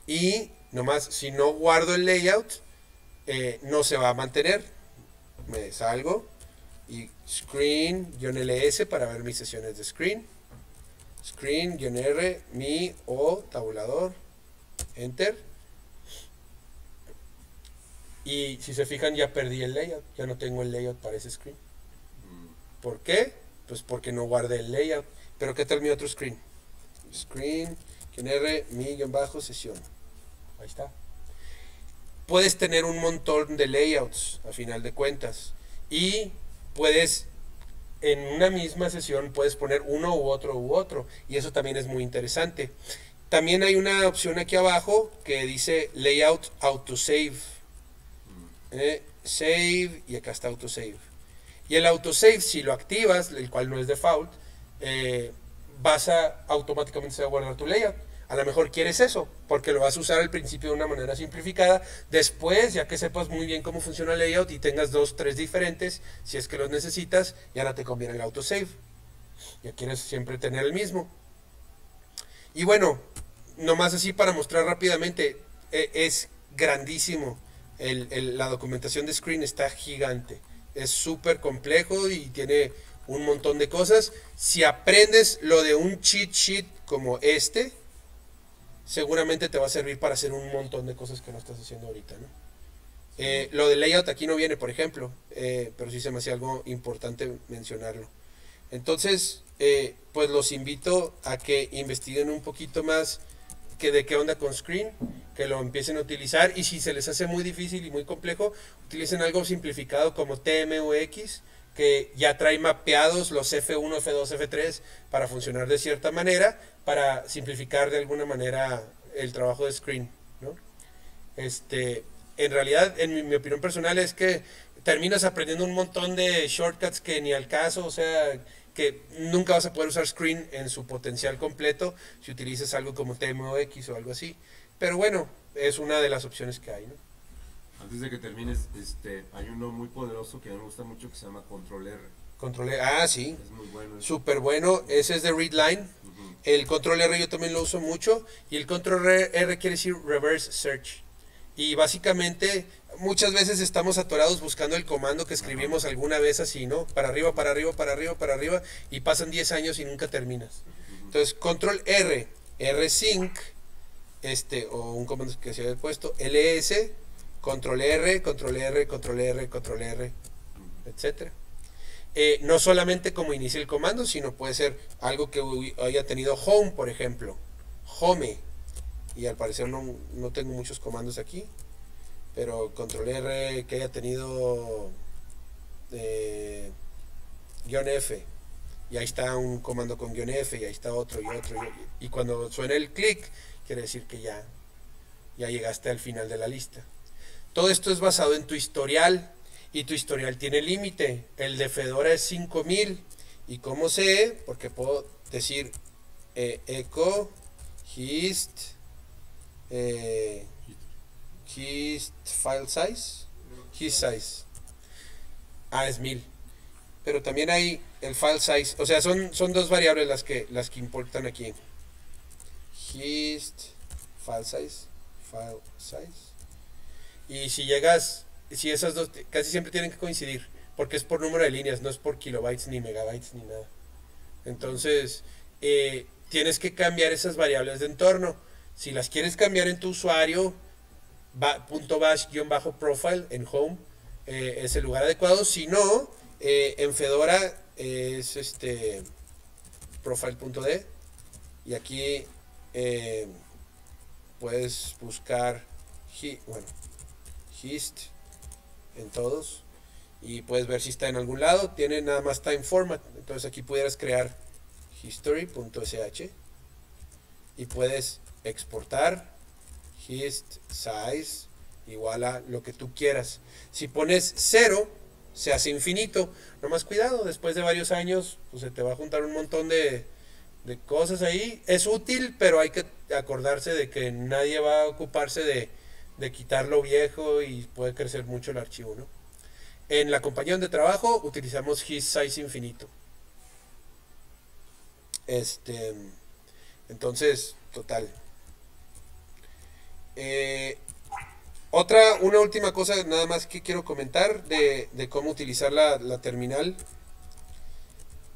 Speaker 1: Y nomás, si no guardo el layout, eh, no se va a mantener. Me salgo y screen-ls para ver mis sesiones de screen. Screen-r, mi o tabulador, enter. Y si se fijan ya perdí el layout, ya no tengo el layout para ese screen. Mm. ¿Por qué? Pues porque no guardé el layout. Pero ¿qué tal mi otro screen? Screen, r, mi bajo sesión. Ahí está. Puedes tener un montón de layouts a final de cuentas. Y puedes, en una misma sesión, puedes poner uno u otro u otro. Y eso también es muy interesante. También hay una opción aquí abajo que dice Layout Autosave. Eh, save y acá está Autosave. Y el Autosave, si lo activas, el cual no es default, eh, vas a automáticamente se va a guardar tu layout. A lo mejor quieres eso, porque lo vas a usar al principio de una manera simplificada. Después, ya que sepas muy bien cómo funciona el layout y tengas dos, tres diferentes, si es que los necesitas, ya no te conviene el autosave. Ya quieres siempre tener el mismo. Y bueno, nomás así para mostrar rápidamente, e, es grandísimo. La documentación de Screen está gigante. Es súper complejo y tiene un montón de cosas. Si aprendes lo de un cheat sheet como este, seguramente te va a servir para hacer un montón de cosas que no estás haciendo ahorita, ¿no? Eh, lo de layout aquí no viene, por ejemplo, eh, pero sí se me hace algo importante mencionarlo. Entonces, eh, pues los invito a que investiguen un poquito más que de qué onda con Screen, que lo empiecen a utilizar y si se les hace muy difícil y muy complejo, utilicen algo simplificado como TMUX, que ya trae mapeados los F1, F2, F3 para funcionar de cierta manera, para simplificar de alguna manera el trabajo de screen. ¿no? Este, en realidad, en mi, opinión personal es que terminas aprendiendo un montón de shortcuts que ni al caso, o sea, que nunca vas a poder usar screen en su potencial completo si utilizas algo como TMOX o algo así. Pero bueno, es una de las opciones que hay. ¿no?
Speaker 2: Antes de que termines, este, hay uno muy poderoso que a mí me gusta mucho que se llama Control R.
Speaker 1: Control R, ah, sí. Es muy bueno. Súper bueno. Ese es de Readline. El Control R yo también lo uso mucho. Y el Control R, quiere decir Reverse Search. Y básicamente muchas veces estamos atorados buscando el comando que escribimos alguna vez así, ¿no? Para arriba, para arriba, para arriba, para arriba. Y pasan 10 años y nunca terminas. Entonces, Control R, R sync, este, o un comando que se había puesto, LS control R, control R, control R, control R, etc. Eh, no solamente como inicia el comando, sino puede ser algo que haya tenido home, por ejemplo. Home. Y al parecer no, tengo muchos comandos aquí. Pero control R que haya tenido eh, guion F. Y ahí está un comando con guion F y ahí está otro y otro. Y, y cuando suena el clic, quiere decir que ya, ya llegaste al final de la lista. Todo esto es basado en tu historial y tu historial tiene límite. El de Fedora es 5000. ¿Y cómo sé? Porque puedo decir eh, echo hist eh, hist file size hist size ah es 1000 pero también hay el file size o sea son, son dos variables las que las que importan aquí hist file size file size y si llegas, si esas dos casi siempre tienen que coincidir, porque es por número de líneas, no es por kilobytes ni megabytes ni nada. Entonces, eh, tienes que cambiar esas variables de entorno. Si las quieres cambiar en tu usuario, punto bash-profile en home eh, es el lugar adecuado. Si no, eh, en Fedora es este profile.d y aquí puedes buscar, hist en todos y puedes ver si está en algún lado. Tiene nada más time format. Entonces aquí pudieras crear history.sh y puedes exportar hist size igual a lo que tú quieras. Si pones cero, se hace infinito. No más cuidado, después de varios años, pues se te va a juntar un montón de, de cosas ahí. Es útil, pero hay que acordarse de que nadie va a ocuparse de de quitar lo viejo y puede crecer mucho el archivo, ¿no? En la compañía de trabajo utilizamos his size infinito. Este, entonces, total. Eh, Otra, una última cosa nada más que quiero comentar de, cómo utilizar la, terminal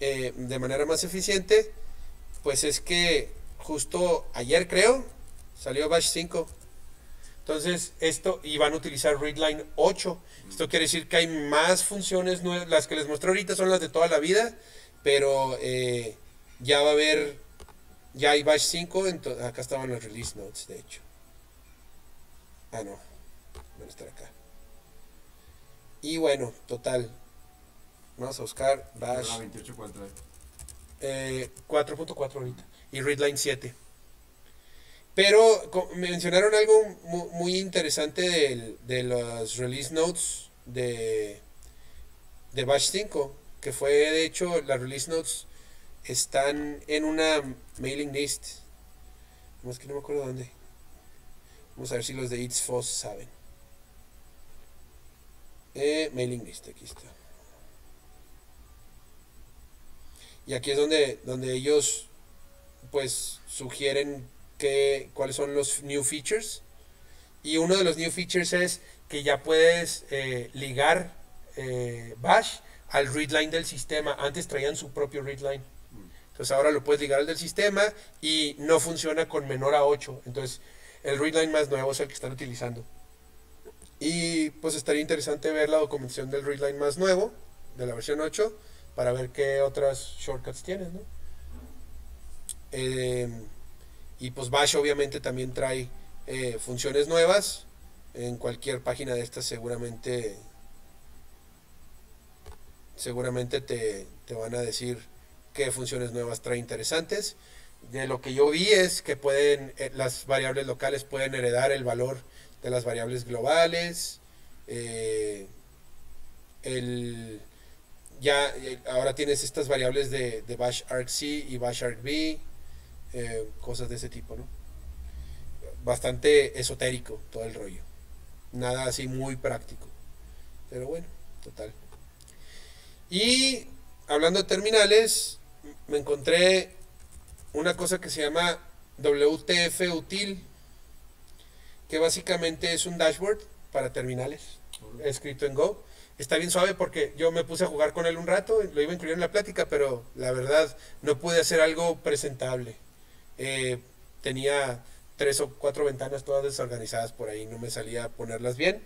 Speaker 1: eh, de manera más eficiente, pues es que justo ayer creo salió Bash 5. Entonces, esto, y van a utilizar Readline 8. Esto quiere decir que hay más funciones nuevas. Las que les mostré ahorita son las de toda la vida, pero eh, ya va a haber, ya hay Bash 5. acá estaban los release notes, de hecho. Ah, no. Van a estar acá. Y bueno, total. Vamos a buscar Bash. 4.4 eh, ahorita. Y Readline 7. Pero mencionaron algo muy interesante de, de los release notes de, de Bash 5, que fue de hecho las release notes están en una mailing list. Más que no me acuerdo dónde. Vamos a ver si los de It's Foss saben. Eh, mailing list, aquí está. Y aquí es donde, donde ellos pues sugieren cuáles son los new features. Y uno de los new features es que ya puedes eh, ligar eh, Bash al readline del sistema. Antes traían su propio readline. Entonces ahora lo puedes ligar al del sistema y no funciona con menor a 8. Entonces el readline más nuevo es el que están utilizando. Y pues estaría interesante ver la documentación del readline más nuevo, de la versión 8, para ver qué otras shortcuts tienes, ¿no? Eh, y pues Bash obviamente también trae eh, funciones nuevas. En cualquier página de estas seguramente seguramente te, van a decir qué funciones nuevas trae interesantes. De lo que yo vi es que pueden eh, las variables locales pueden heredar el valor de las variables globales. Eh, ya ahora tienes estas variables de, de bash argc y bash argv eh, cosas de ese tipo, ¿no? Bastante esotérico todo el rollo. Nada así muy práctico. Pero bueno, total. Y hablando de terminales, me encontré una cosa que se llama WTF Util, que básicamente es un dashboard para terminales, escrito en Go. Está bien suave porque yo me puse a jugar con él un rato, lo iba a incluir en la plática, pero la verdad no pude hacer algo presentable. Eh, tenía tres o cuatro ventanas todas desorganizadas por ahí, no me salía a ponerlas bien.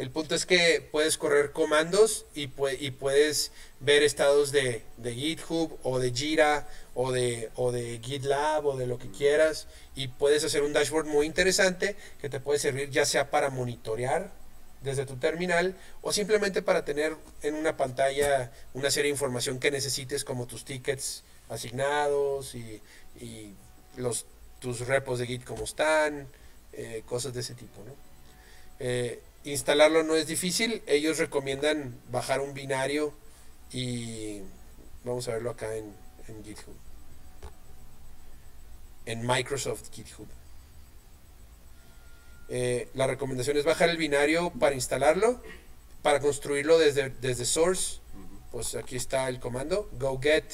Speaker 1: El punto es que puedes correr comandos y, y puedes ver estados de, GitHub o de Jira o de, o de GitLab o de lo que quieras y puedes hacer un dashboard muy interesante que te puede servir ya sea para monitorear desde tu terminal o simplemente para tener en una pantalla una serie de información que necesites como tus tickets asignados y los, tus repos de Git como están, eh, cosas de ese tipo. ¿no? Eh, instalarlo no es difícil, ellos recomiendan bajar un binario y vamos a verlo acá en, en GitHub. En Microsoft GitHub. Eh, la recomendación es bajar el binario para instalarlo, para construirlo desde, desde source. Pues aquí está el comando, go get,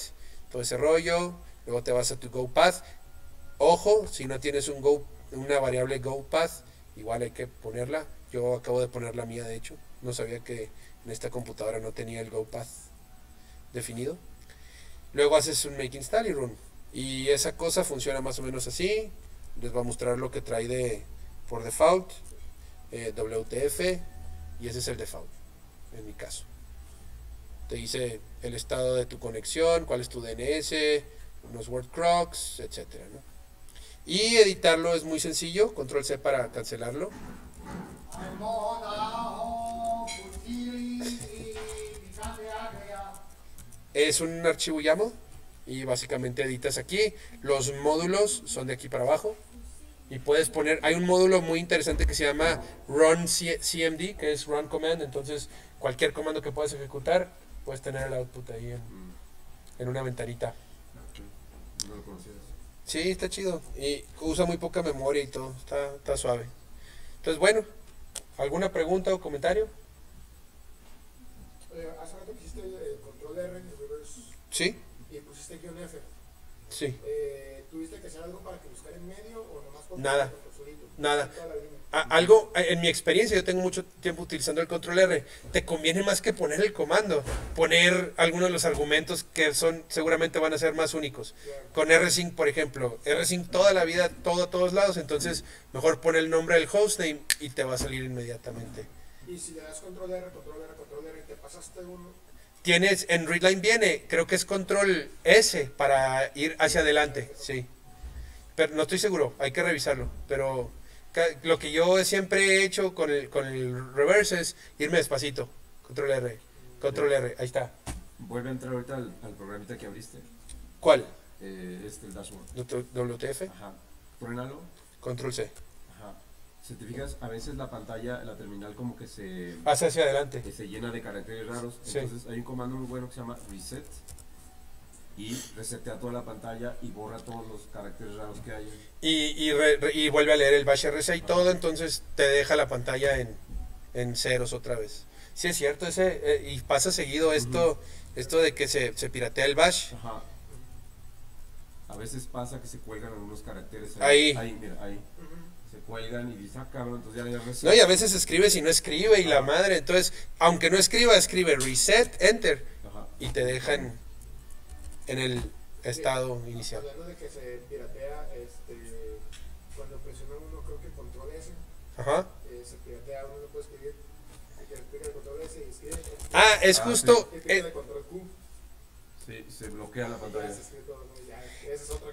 Speaker 1: todo ese rollo. Luego te vas a tu go path. Ojo, si no tienes un go, una variable GoPath, igual hay que ponerla. Yo acabo de poner la mía, de hecho. No sabía que en esta computadora no tenía el GoPath definido. Luego haces un make install y run. Y esa cosa funciona más o menos así. Les voy a mostrar lo que trae de por default. Eh, WTF. Y ese es el default, en mi caso. Te dice el estado de tu conexión, cuál es tu DNS, unos word crocs, ¿no? Y editarlo es muy sencillo, control C para cancelarlo. Es un archivo YAML y básicamente editas aquí. Los módulos son de aquí para abajo. Y puedes poner, hay un módulo muy interesante que se llama run cmd, que es run command, entonces cualquier comando que puedas ejecutar, puedes tener el output ahí en, en una ventanita. No lo Sí, está chido. Y usa muy poca memoria y todo. Está, está suave. Entonces, bueno, ¿alguna pregunta o comentario?
Speaker 3: Eh, hace rato pusiste el control R en reverse.
Speaker 1: Sí.
Speaker 3: Y pusiste guion F.
Speaker 1: Sí.
Speaker 3: Eh, ¿Tuviste que hacer algo para que buscara en medio o nomás por
Speaker 1: Nada. Nada. Algo, en mi experiencia, yo tengo mucho tiempo utilizando el control R, te conviene más que poner el comando, poner algunos de los argumentos que son seguramente van a ser más únicos. Con rsync, por ejemplo, rsync toda la vida, todo a todos lados, entonces mejor pon el nombre del hostname y te va a salir inmediatamente.
Speaker 3: Y si le das control R, control R, control R y te pasaste uno.
Speaker 1: Tienes, en readline viene, creo que es control S para ir hacia adelante, sí. Pero no estoy seguro, hay que revisarlo. Pero lo que yo siempre he hecho con el, con el reverse es irme despacito. Control R, control R, ahí está.
Speaker 2: Vuelve a entrar ahorita al, al programita que abriste.
Speaker 1: ¿Cuál?
Speaker 2: Eh, este, el dashboard.
Speaker 1: WTF.
Speaker 2: Ajá. Truénalo.
Speaker 1: Control C.
Speaker 2: Ajá. Si te fijas, a veces la pantalla, la terminal como que se...
Speaker 1: Hace hacia adelante.
Speaker 2: Que se llena de caracteres raros. Entonces hay un comando muy bueno que se llama reset y resetea toda la pantalla y borra todos los caracteres raros que hay.
Speaker 1: Y, y, vuelve a leer el bash RC y todo, entonces te deja la pantalla en, en ceros otra vez. Sí es cierto, ese eh, y pasa seguido esto esto de que se, se, piratea el bash. Ajá.
Speaker 2: A veces pasa que se cuelgan algunos caracteres ahí. Ahí, mira, ahí. Se cuelgan y dice, ah, cabrón, entonces ya,
Speaker 1: ya No, y a veces escribe si no escribe y la madre. Entonces, aunque no escriba, escribe reset, enter. Y te dejan en el estado inicial.
Speaker 3: Hablando de que se piratea, este, cuando presiona uno, creo que control S, Ajá. Eh, se piratea, uno no puede escribir, el control S y escribe.
Speaker 1: Ah, es ah, justo.
Speaker 3: Sí. Eh, control Q.
Speaker 2: Sí, se bloquea la pantalla.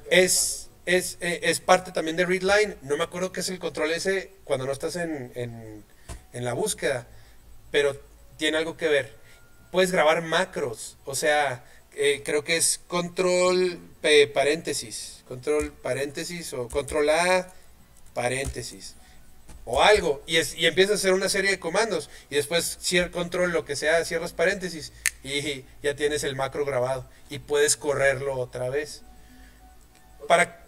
Speaker 1: Es, es, eh, es parte también de readline. No me acuerdo qué es el control S cuando no estás en, en, en la búsqueda, pero tiene algo que ver. Puedes grabar macros, o sea, eh, creo que es control paréntesis, control paréntesis o control A paréntesis o algo y, es, y empiezas a hacer una serie de comandos y después cierra control lo que sea, cierras paréntesis y ya tienes el macro grabado y puedes correrlo otra vez. Para,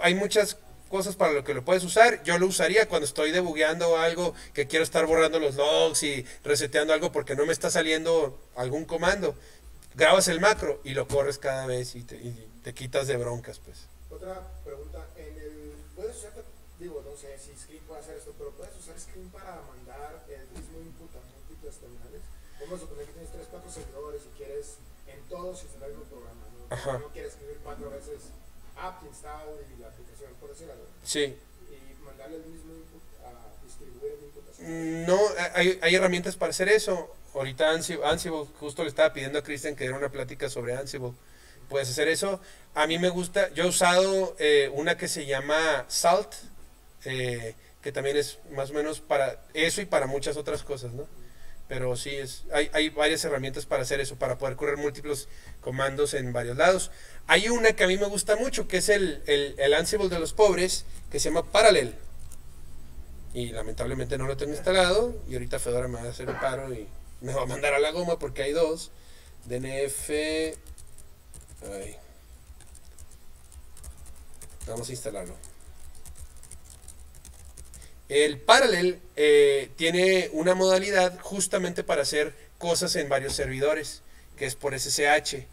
Speaker 1: hay muchas cosas para lo que lo puedes usar. Yo lo usaría cuando estoy debugueando algo que quiero estar borrando los logs y reseteando algo porque no me está saliendo algún comando grabas el macro y lo corres cada vez y te, te quitas de broncas, pues.
Speaker 3: Otra pregunta, en el, ¿puedes usar, digo, no sé si Screen puede hacer esto, pero ¿puedes usar Screen para mandar el mismo input a múltiples terminales? Vamos a suponer que tienes 3, 4 servidores y quieres en todos instalar el mismo programa, ¿no? Ajá. No quieres escribir cuatro veces apt install y la aplicación, por decir algo.
Speaker 1: Sí.
Speaker 3: Y mandarle el mismo input a distribuir el input.
Speaker 1: No, hay, hay herramientas para hacer eso ahorita Ansible, justo le estaba pidiendo a Christian que diera una plática sobre Ansible. Puedes hacer eso. A mí me gusta, yo he usado eh, una que se llama Salt, eh, que también es más o menos para eso y para muchas otras cosas, ¿no? Pero sí, es, hay, hay varias herramientas para hacer eso, para poder correr múltiples comandos en varios lados. Hay una que a mí me gusta mucho, que es el, el, el Ansible de los pobres, que se llama Parallel. Y lamentablemente no lo tengo instalado, y ahorita Fedora me va a hacer un paro y me va a mandar a la goma porque hay dos. DNF. Vamos a instalarlo. El Parallel eh, tiene una modalidad justamente para hacer cosas en varios servidores, que es por SSH.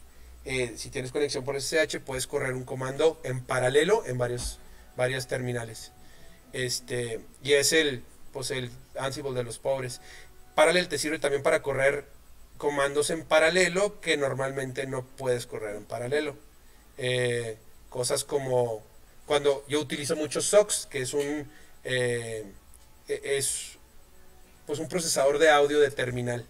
Speaker 1: Eh, si tienes conexión por SSH, puedes correr un comando en paralelo en varios, varias terminales. Este, y es el, pues el Ansible de los pobres. Parallel te sirve también para correr comandos en paralelo que normalmente no puedes correr en paralelo. Eh, cosas como cuando yo utilizo mucho SOX, que es un eh, e-, es pues un procesador de audio de terminal.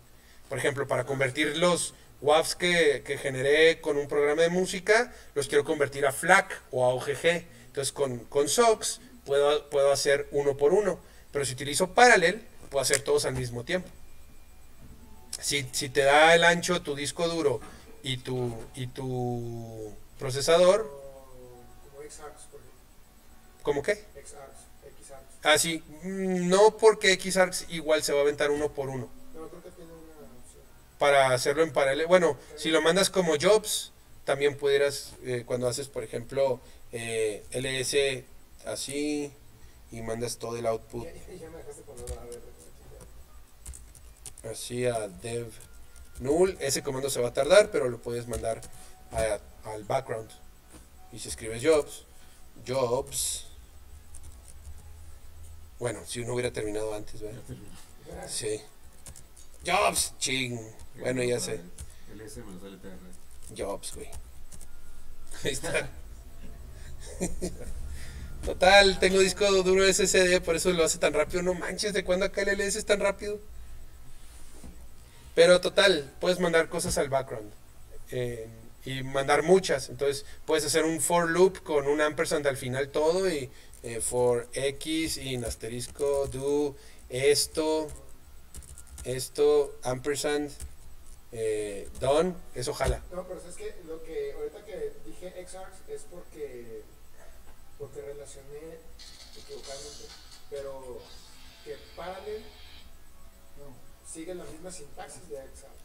Speaker 1: Por ejemplo, para convertir los WAVs que, que, generé con un programa de música, los quiero convertir a FLAC o a OGG. Entonces con, con SOX puedo, puedo hacer uno por uno. Pero si utilizo Parallel, puedo hacer todos al mismo tiempo. Si, si te da el ancho tu disco duro y tu, y tu procesador.
Speaker 3: Como por
Speaker 1: ¿Cómo qué?
Speaker 3: XARX,
Speaker 1: Ah, sí. Mm, no porque XARX igual se va a aventar uno por uno.
Speaker 3: No, creo que tiene una opción.
Speaker 1: Para hacerlo en paralelo. Bueno, si lo mandas como jobs, también pudieras, eh, cuando haces, por ejemplo, eh, LS así y mandas todo el output. Así a dev null. Ese comando se va a tardar, pero lo puedes mandar al background. Y si escribes jobs, Jobs. Bueno, si uno hubiera terminado antes, ¿verdad? Sí. Jobs, ching. Bueno, ya sé.
Speaker 2: El S me sale
Speaker 1: Jobs, güey. Ahí está. Total, tengo disco duro SSD, por eso lo hace tan rápido. No manches, ¿de cuándo acá el LS es tan rápido? Pero total, puedes mandar cosas al background. Eh, y mandar muchas. Entonces, puedes hacer un for loop con un ampersand al final todo y eh, for x y en asterisco do esto, esto, ampersand, eh, done, eso jala.
Speaker 3: No, pero es que lo que ahorita que dije xargs es porque porque relacioné equivocadamente, pero que parallel no, sigue la misma sintaxis de xargs.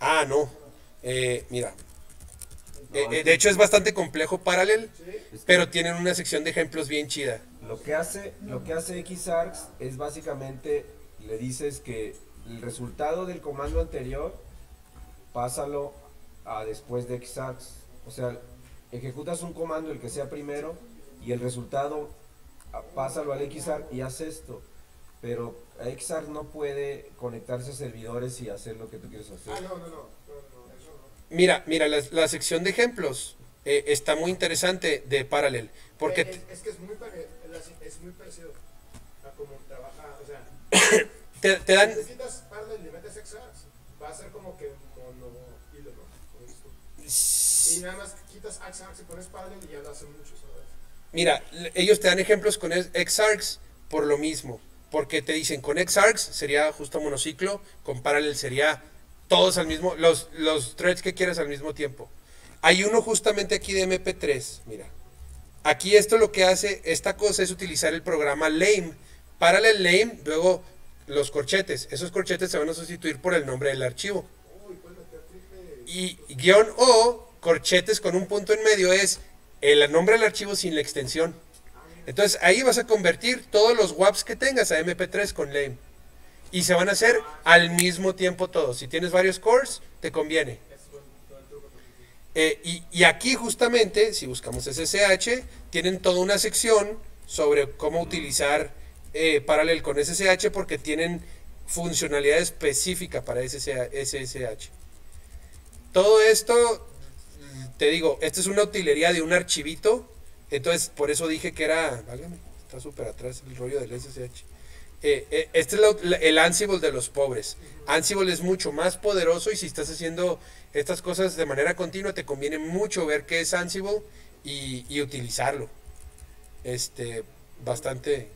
Speaker 1: Ah, no. Eh, mira, eh, eh, de hecho es bastante complejo Parallel, pero tienen una sección de ejemplos bien chida.
Speaker 2: Lo que hace, lo que hace Xargs es básicamente le dices que el resultado del comando anterior pásalo a después de Xargs. O sea, ejecutas un comando el que sea primero y el resultado pásalo al Xarg y haz esto. Pero Xarg no puede conectarse a servidores y hacer lo que tú quieres hacer.
Speaker 3: Ah, no, no, no.
Speaker 1: Mira, mira, la, sección de ejemplos eh, está muy interesante de Parallel. Porque
Speaker 3: eh, es, que es muy, es muy parecido a cómo trabaja, o sea,
Speaker 1: te, te dan...
Speaker 3: Si quitas Parallel y metes XARS, va a ser como que mono hilo, ¿no? Y nada más quitas XARS y pones Parallel y ya lo hace mucho, ¿sabes?
Speaker 1: Mira, ellos te dan ejemplos con XARX por lo mismo. Porque te dicen, con XARX sería justo monociclo, con Parallel sería todos al mismo, los, los threads que quieras al mismo tiempo. Hay uno justamente aquí de MP3, mira. Aquí esto lo que hace, esta cosa es utilizar el programa Lame. Parallel Lame, luego los corchetes. Esos corchetes se van a sustituir por el nombre del archivo. Y guion O, corchetes con un punto en medio, es el nombre del archivo sin la extensión. Entonces ahí vas a convertir todos los WAPs que tengas a MP3 con Lame. Y se van a hacer al mismo tiempo todos. Si tienes varios cores, te conviene. Eh, y, aquí justamente, si buscamos SSH, tienen toda una sección sobre cómo utilizar eh, Parallel con SSH porque tienen funcionalidad específica para SSH. Todo esto, te digo, esta es una utilería de un archivito. Entonces, por eso dije que era... Válgame, está súper atrás el rollo del SSH. Eh, este es el Ansible de los pobres. Ansible es mucho más poderoso y si estás haciendo estas cosas de manera continua, te conviene mucho ver qué es Ansible y, utilizarlo. Este, bastante.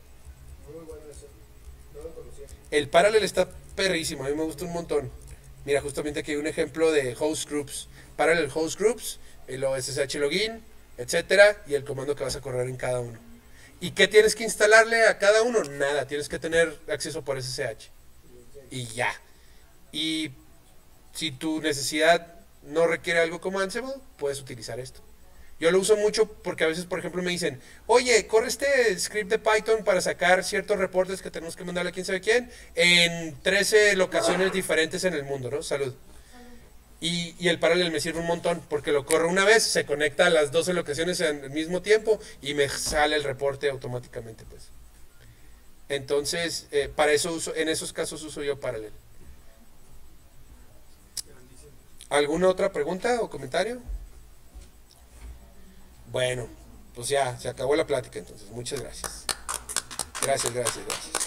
Speaker 1: El Parallel está perrísimo, a mí me gusta un montón. Mira, justamente aquí hay un ejemplo de host groups. Parallel host groups, el OSSH login, etcétera, y el comando que vas a correr en cada uno. ¿Y qué tienes que instalarle a cada uno? Nada, tienes que tener acceso por SSH. Y ya. Y si tu necesidad no requiere algo como Ansible, puedes utilizar esto. Yo lo uso mucho porque a veces, por ejemplo, me dicen, oye, corre este script de Python para sacar ciertos reportes que tenemos que mandarle a quién sabe quién en 13 locaciones diferentes en el mundo, ¿no? Salud. Y, el paralel me sirve un montón porque lo corro una vez, se conecta a las 12 locaciones al mismo tiempo y me sale el reporte automáticamente. pues Entonces, eh, para eso uso, en esos casos uso yo paralel. ¿Alguna otra pregunta o comentario? Bueno, pues ya, se acabó la plática entonces. Muchas gracias. Gracias, gracias, gracias.